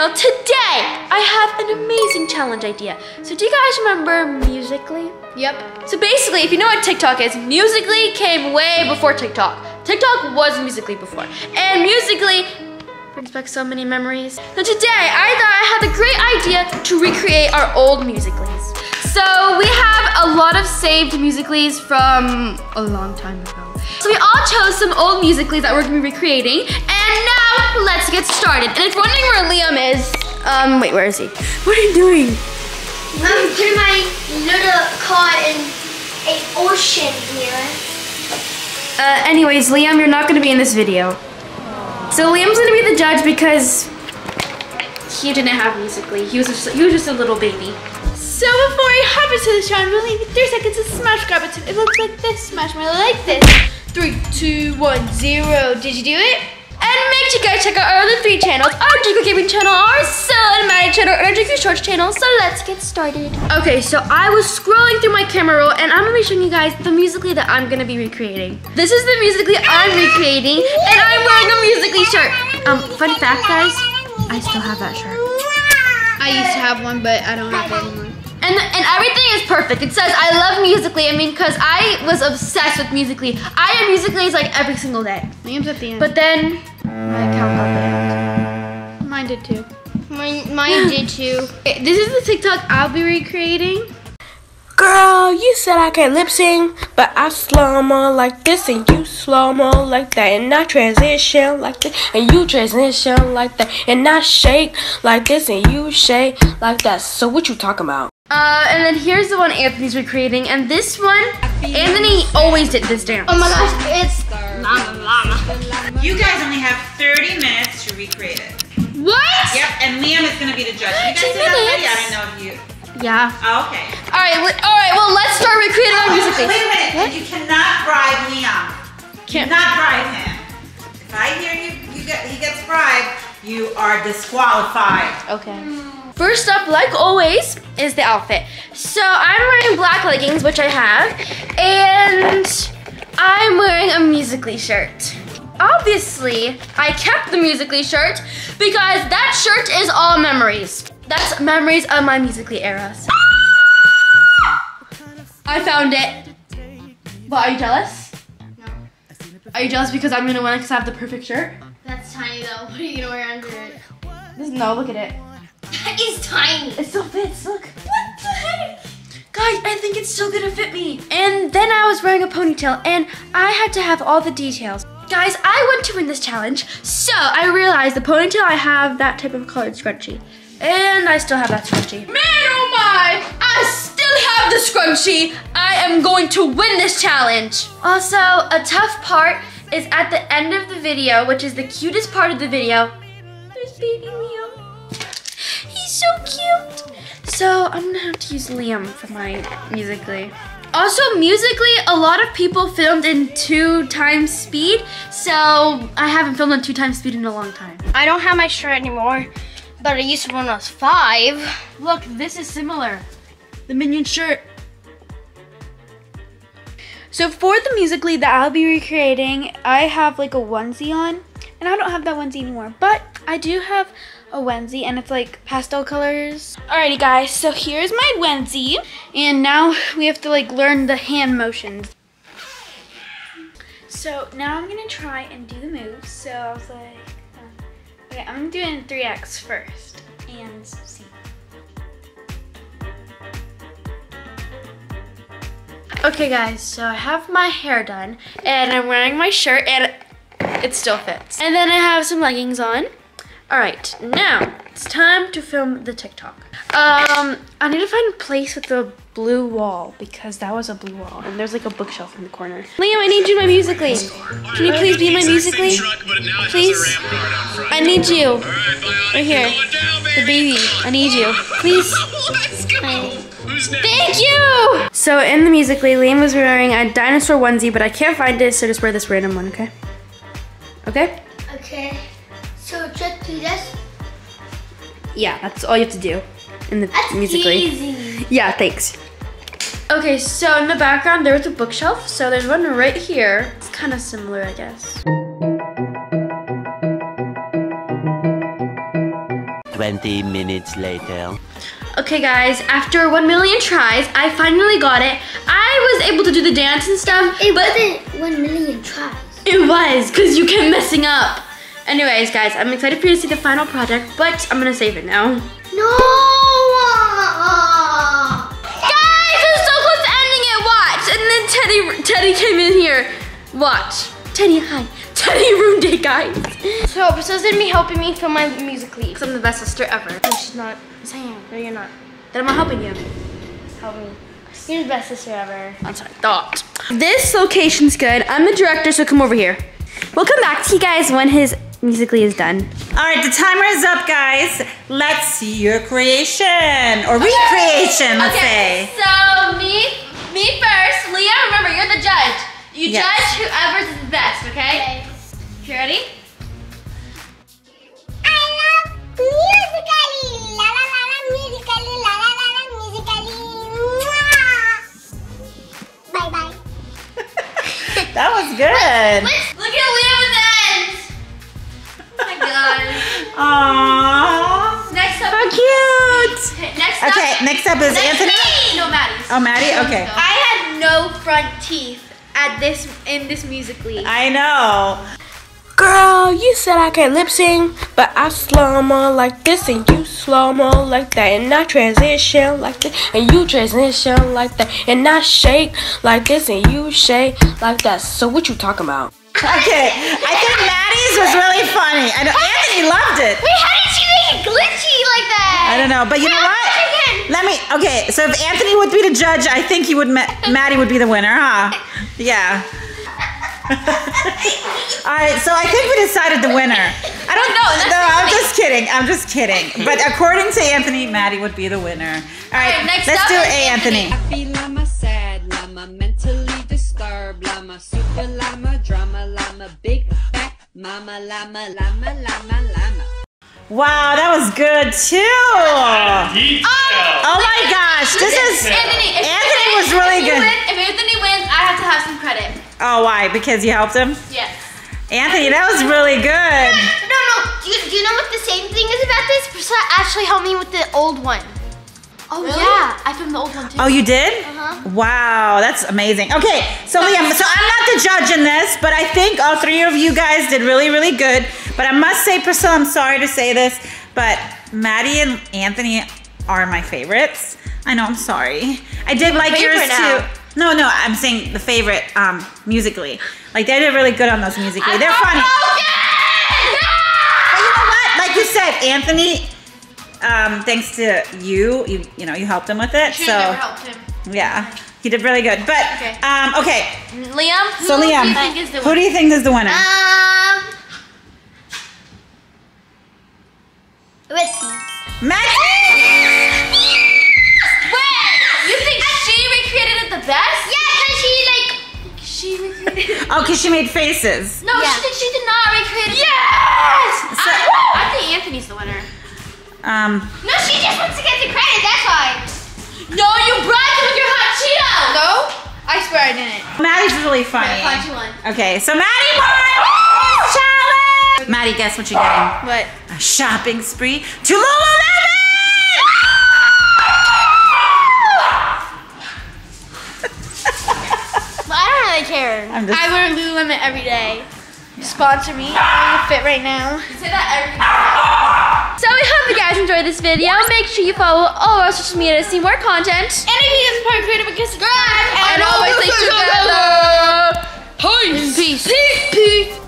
channel. Today, I have an amazing challenge idea. So do you guys remember Musical.ly? Yep. So basically, if you know what TikTok is, Musical.ly came way before TikTok. TikTok was Musical.ly before. And Musical.ly brings back so many memories. So today, I thought I had a great idea to recreate our old Musical.lys. So we have a lot of saved Musical.lys from a long time ago. So we all chose some old Musical.lys that we're gonna be recreating. And now, let's get started. And if you're wondering where Liam is, um, wait, where is he? What are you doing? I'm putting my little car in a ocean here. Uh, anyways, Liam, you're not gonna be in this video. So Liam's gonna be the judge because he didn't have Musical.ly. He was just, he was just a little baby. So before I hop into this round, we'll leave you three seconds to smash grab it. It looks like this. Smash my like this. Three, two, one, zero. Did you do it? And make sure you guys check out our other three channels, our JKrew Gaming channel, our Cinematic channel, and our JKrew Shorts channel. So let's get started. Okay, so I was scrolling through my camera roll and I'm gonna be showing you guys the Musical.ly that I'm gonna be recreating. This is the Musical.ly I'm recreating and I'm wearing a Musical.ly shirt. Um, fun fact guys, I still have that shirt. I used to have one, but I don't have it anymore. And, and everything is perfect. It says I love Musical.ly. I mean, because I was obsessed with Musical.ly. I had Musical.lys like every single day. Liam's at the end. But then my account got banned. mine did too. Mine, mine did too. Okay, this is the TikTok I'll be recreating. Girl, you said I can't lip sync, but I slow mo like this and you slow mo like that, and I transition like this and you transition like that, and I shake like this and you shake like that. So what you talking about? Uh, and then here's the one Anthony's recreating, and this one, Anthony always did this dance. Oh my gosh, it's llama llama. You guys only have 30 minutes to recreate it. What? Yep, and Liam is going to be the judge. You guys did that already? I didn't know if you. Yeah. Oh, okay. All right. li- All right. Well, let's start recreating our Wait Musical.ly. a minute. And you cannot bribe Liam. Can't- Cannot bribe him. If I hear you, you get he gets bribed, you are disqualified. Okay. First up, like always, is the outfit. So I'm wearing black leggings, which I have, and I'm wearing a Musical.ly shirt. Obviously, I kept the Musical.ly shirt because that shirt is all memories. That's memories of my Musical.ly eras. I found it. But are you jealous? No. Are you jealous because I'm gonna win because I have the perfect shirt? That's tiny though. What are you gonna wear under it? No, look at it. That is tiny. It still fits, look. What the heck? Guys, I think it's still gonna fit me. And then I was wearing a ponytail and I had to have all the details. Guys, I want to win this challenge, so I realized the ponytail I have that type of colored scrunchie. And I still have that scrunchie. Man, oh my! I still have the scrunchie! I am going to win this challenge! Also, a tough part is at the end of the video, which is the cutest part of the video. There's baby Liam. So cute. So I'm gonna have to use Liam for my Musical.ly. Also, Musical.ly, a lot of people filmed in two times speed, so I haven't filmed in two times speed in a long time. I don't have my shirt anymore, but I used to when I was five. Look, this is similar. The minion shirt. So for the Musical.ly that I'll be recreating, I have like a onesie on, and I don't have that onesie anymore, but I do have a onesie, and it's like pastel colors. Alrighty guys, so here's my onesie, and now we have to like learn the hand motions. So now I'm gonna try and do the moves. So I was like, uh, okay, I'm gonna do it in 3x first, and see. Okay guys, so I have my hair done and I'm wearing my shirt and it still fits. And then I have some leggings on. All right, now it's time to film the TikTok. Um, I need to find a place with the blue wall because that was a blue wall and there's like a bookshelf in the corner. Liam, I need you my Musical.ly. Can you please be my Musical.ly? Please? I need you. Right here. The baby. I need you. Please. Thank you! So in the Musical.ly, Liam was wearing a dinosaur onesie, but I can't find it, so just wear this random one, okay? Okay? Okay. So just do this. Yeah, that's all you have to do in the That's Musical.ly. easy. Yeah, thanks. Okay, so in the background there was a bookshelf, so there's one right here. It's kind of similar, I guess. 20 minutes later. Okay, guys, after 1 million tries, I finally got it. I was able to do the dance and stuff, It but wasn't one million tries. it was because you kept messing up. Anyways, guys, I'm excited for you to see the final project, but I'm gonna save it now. No! Guys, it's so close to ending it. Watch, and then Teddy, Teddy came in here. Watch, Teddy, hi. Teddy ruined it, guys. So Priscilla's gonna be helping me film my musically. Because I'm the best sister ever. No, she's not. Yes, I am. No, you're not. Then I'm not helping you. Help me. You're the best sister ever. That's what I thought. This location's good. I'm the director, so come over here. We'll come back to you guys when his musically is done. All right, the timer is up, guys. Let's see your creation or recreation, let's say. so me, me first. Leah, remember, you're the judge. You Yes. judge whoever's the best, okay? You ready? I love musically. La la la la musically. La la la la musically. Mwah. Bye bye. That was good. Look at Aww. Next up. How cute. Okay, Next up. Okay, next up is Next Anthony. me. No, Maddie's. Oh, Maddie? Okay. I had no front teeth at this in this musically. I know. Girl, you said I can't lip sync, but I slow mo like this and you slow mo like that, and I transition like this and you transition like that, and I shake like this and you shake like that. So what you talking about? Okay, I think Maddie's was really funny. I know Anthony loved it. Wait, how did she make it glitchy like that? I don't know, but you know what? Let me. Okay, so if Anthony would be the judge, I think he would. Ma- Maddie would be the winner, huh? Yeah. All right, so I think we decided the winner. I don't know. that's No, I'm just kidding. I'm just kidding. But according to Anthony, Maddie would be the winner. All right, right, next let's do A, Anthony. Happy llama, sad llama, mentally disturbed llama, super llama, drama llama, big fat mama llama, llama, llama, llama. Wow, that was good too. Oh my gosh, this is Anthony. If, Anthony if, was really if good. Win, if Anthony wins, I have to have some credit. Oh, why? Because you helped him? Yes. Anthony, that was really good. No, no. Do you, do you know what the same thing is about this? Priscilla actually helped me with the old one. Oh yeah, I filmed the old one too. Oh, you did? Uh-huh. Wow, that's amazing. Okay, so Liam, so I'm not the judge in this, but I think all three of you guys did really, really good. But I must say, Priscilla, I'm sorry to say this, but Maddie and Anthony are my favorites. I know, I'm sorry. I did like yours now. too. No, no, I'm saying the favorite um, musically. Like they did really good on those musically. They're funny. But you know what? Like you said, Anthony, um, thanks to you, you you know, you helped him with it. Should so never helped him. yeah, he did really good. But Okay. um, okay. Liam, who So Liam, do you think is the who do you think is the winner? Um. Ritzy. Max. Wait, you think she recreated it the best? Yeah, cause she like. She recreated. Oh, cause she made faces. No, Yeah. she did. She did not recreate it. Yes. So- I, I think Anthony's the winner. Um, No, she just wants to get the credit. That's why. No, you bragged with your hot Cheeto. No, I swear I didn't. Maddie's really funny. Five to one. Okay, so Maddie won this challenge. Maddie, guess what you're getting? What? A shopping spree to Lululemon. I don't really care. I'm just. I wear Lululemon every day. Sponsor me. I'm fit right now. You say that every so we hope you guys enjoyed this video. Make sure you follow all our social media to see more content. And if you guys are creative, because subscribe. And, and always stay together. Peace. Peace. Peace. Peace.